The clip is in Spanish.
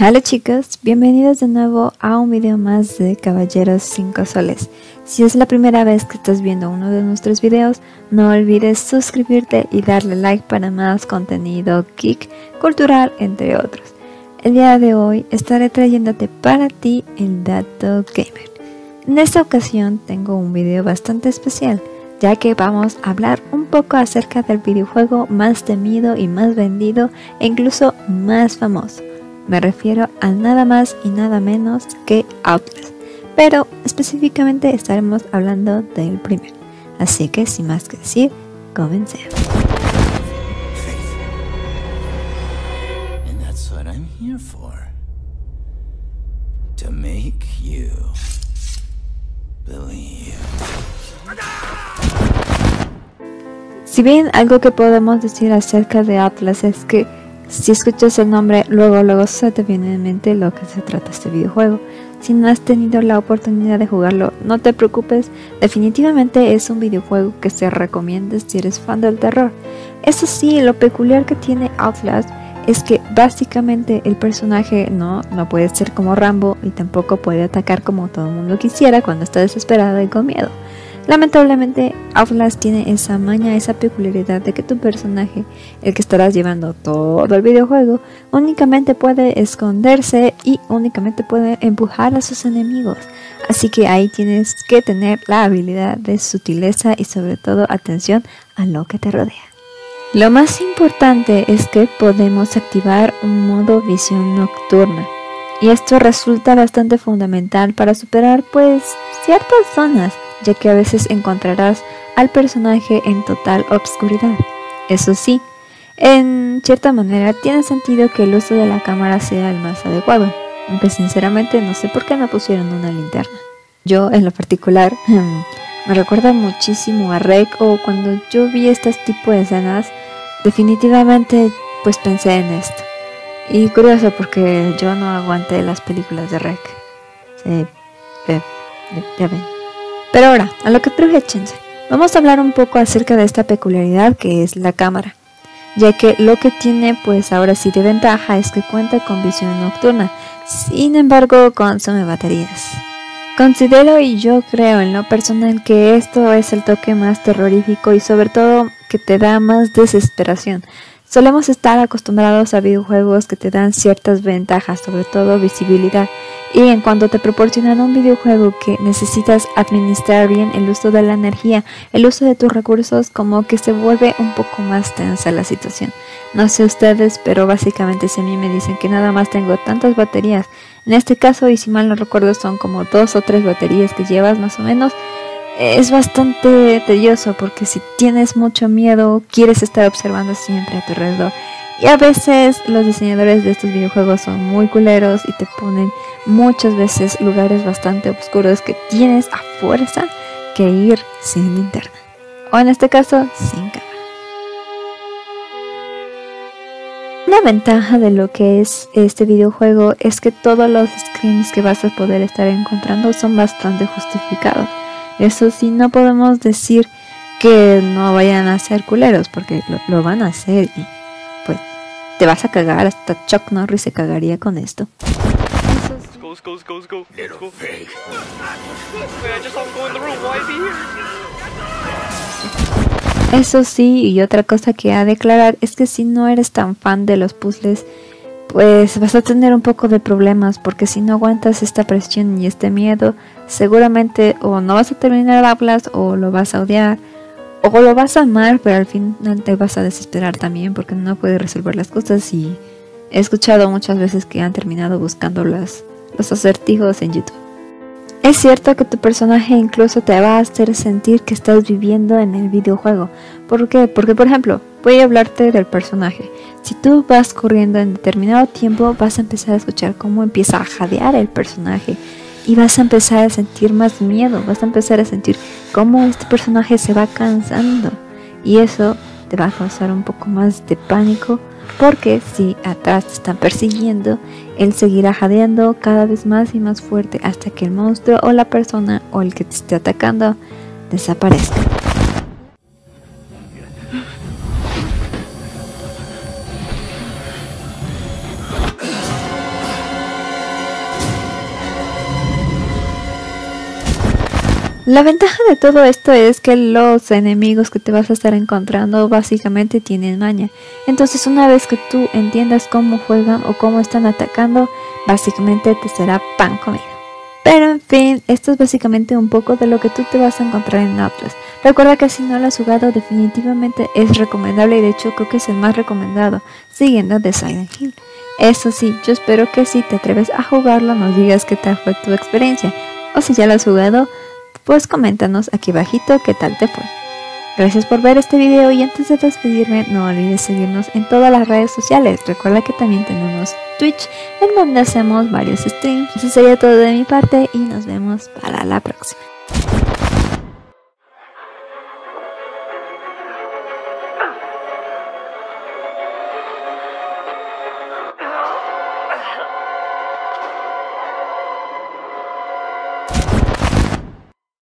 Hola chicos, bienvenidos de nuevo a un video más de Caballeros 5 Soles. Si es la primera vez que estás viendo uno de nuestros videos, no olvides suscribirte y darle like para más contenido geek, cultural, entre otros. El día de hoy estaré trayéndote para ti el dato gamer. En esta ocasión tengo un video bastante especial, ya que vamos a hablar un poco acerca del videojuego más temido y más vendido e incluso más famoso me refiero a nada más y nada menos que Outlast, pero específicamente estaremos hablando del primero. Así que sin más que decir, comencemos. Si bien algo que podemos decir acerca de Atlas es que si escuchas el nombre, luego luego se te viene en mente lo que se trata este videojuego. Si no has tenido la oportunidad de jugarlo, no te preocupes, definitivamente es un videojuego que se recomienda si eres fan del terror. Eso sí, lo peculiar que tiene Outlast es que básicamente el personaje no, no puede ser como Rambo y tampoco puede atacar como todo el mundo quisiera cuando está desesperado y con miedo. Lamentablemente, Outlast tiene esa maña, esa peculiaridad de que tu personaje, el que estarás llevando todo el videojuego, únicamente puede esconderse y únicamente puede empujar a sus enemigos. Así que ahí tienes que tener la habilidad de sutileza y sobre todo atención a lo que te rodea. Lo más importante es que podemos activar un modo visión nocturna. Y esto resulta bastante fundamental para superar pues ciertas zonas ya que a veces encontrarás al personaje en total obscuridad. Eso sí, en cierta manera tiene sentido que el uso de la cámara sea el más adecuado, aunque sinceramente no sé por qué no pusieron una linterna. Yo en lo particular me recuerda muchísimo a Rec o cuando yo vi este tipo de escenas, definitivamente pues pensé en esto. Y curioso porque yo no aguanté las películas de Rec. Sí, ya ven. Pero ahora, a lo que truje Vamos a hablar un poco acerca de esta peculiaridad que es la cámara, ya que lo que tiene pues ahora sí de ventaja es que cuenta con visión nocturna, sin embargo consume baterías. Considero y yo creo en lo personal que esto es el toque más terrorífico y sobre todo que te da más desesperación, Solemos estar acostumbrados a videojuegos que te dan ciertas ventajas, sobre todo visibilidad, y en cuanto te proporcionan un videojuego que necesitas administrar bien el uso de la energía, el uso de tus recursos, como que se vuelve un poco más tensa la situación. No sé ustedes, pero básicamente si a mí me dicen que nada más tengo tantas baterías, en este caso, y si mal no recuerdo, son como dos o tres baterías que llevas más o menos, es bastante tedioso porque si tienes mucho miedo, quieres estar observando siempre a tu alrededor. Y a veces los diseñadores de estos videojuegos son muy culeros y te ponen muchas veces lugares bastante oscuros que tienes a fuerza que ir sin linterna. O en este caso, sin cámara. Una ventaja de lo que es este videojuego es que todos los screens que vas a poder estar encontrando son bastante justificados. Eso sí, no podemos decir que no vayan a ser culeros, porque lo, van a hacer y pues te vas a cagar. Hasta Chuck Norris se cagaría con esto. Eso sí, y otra cosa que a declarar es que si no eres tan fan de los puzzles, pues vas a tener un poco de problemas porque si no aguantas esta presión y este miedo, seguramente o no vas a terminar hablas o lo vas a odiar o lo vas a amar, pero al final te vas a desesperar también porque no puedes resolver las cosas y he escuchado muchas veces que han terminado buscando los acertijos en YouTube. Es cierto que tu personaje incluso te va a hacer sentir que estás viviendo en el videojuego. ¿Por qué? Porque, por ejemplo, voy a hablarte del personaje. Si tú vas corriendo en determinado tiempo, vas a empezar a escuchar cómo empieza a jadear el personaje. Y vas a empezar a sentir más miedo. Vas a empezar a sentir cómo este personaje se va cansando. Y eso te va a causar un poco más de pánico porque si atrás te están persiguiendo, él seguirá jadeando cada vez más y más fuerte hasta que el monstruo o la persona o el que te esté atacando desaparezca. La ventaja de todo esto es que los enemigos que te vas a estar encontrando básicamente tienen maña. Entonces una vez que tú entiendas cómo juegan o cómo están atacando, básicamente te será pan comido. Pero en fin, esto es básicamente un poco de lo que tú te vas a encontrar en Atlas. Recuerda que si no lo has jugado definitivamente es recomendable y de hecho creo que es el más recomendado, siguiendo de Silent Hill. Eso sí, yo espero que si te atreves a jugarlo nos digas qué tal fue tu experiencia. O si ya lo has jugado, pues coméntanos aquí bajito qué tal te fue. Gracias por ver este video y antes de despedirme no olvides seguirnos en todas las redes sociales. Recuerda que también tenemos Twitch en donde hacemos varios streams. Eso sería todo de mi parte y nos vemos para la próxima.